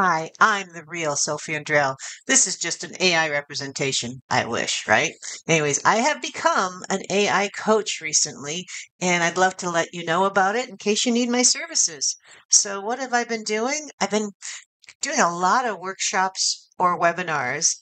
Hi, I'm the real Sophie Andrell. This is just an AI representation. I wish, right? Anyways, I have become an AI coach recently, and I'd love to let you know about it in case you need my services. So, what have I been doing? I've been doing a lot of workshops or webinars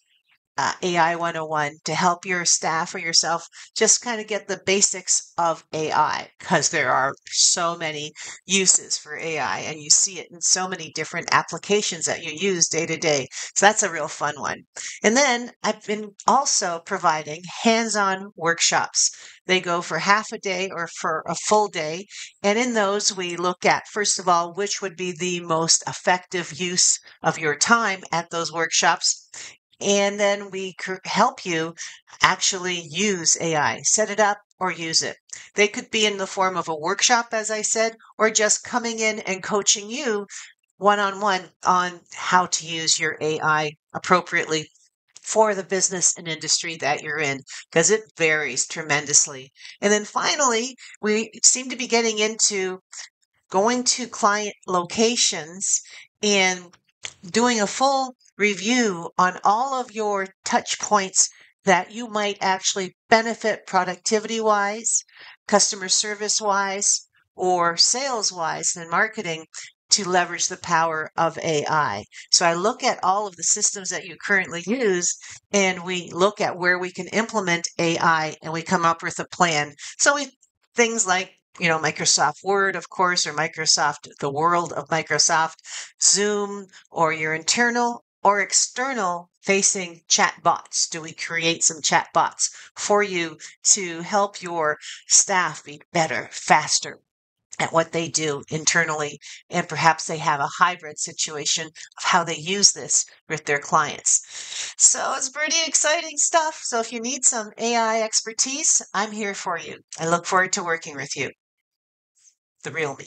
uh, AI 101 to help your staff or yourself just kind of get the basics of AI because there are so many uses for AI and you see it in so many different applications that you use day to day. So that's a real fun one. And then I've been also providing hands on workshops. They go for half a day or for a full day. And in those, we look at, first of all, which would be the most effective use of your time at those workshops and then we help you actually use AI, set it up or use it. They could be in the form of a workshop, as I said, or just coming in and coaching you one on one on how to use your AI appropriately for the business and industry that you're in because it varies tremendously. And then finally, we seem to be getting into going to client locations and doing a full review on all of your touch points that you might actually benefit productivity wise, customer service wise, or sales wise and marketing to leverage the power of AI. So I look at all of the systems that you currently use and we look at where we can implement AI and we come up with a plan. So we things like you know, Microsoft Word, of course, or Microsoft, the world of Microsoft, Zoom, or your internal or external facing chat bots? Do we create some chat bots for you to help your staff be better, faster, at what they do internally, and perhaps they have a hybrid situation of how they use this with their clients. So it's pretty exciting stuff. So if you need some AI expertise, I'm here for you. I look forward to working with you. The real me.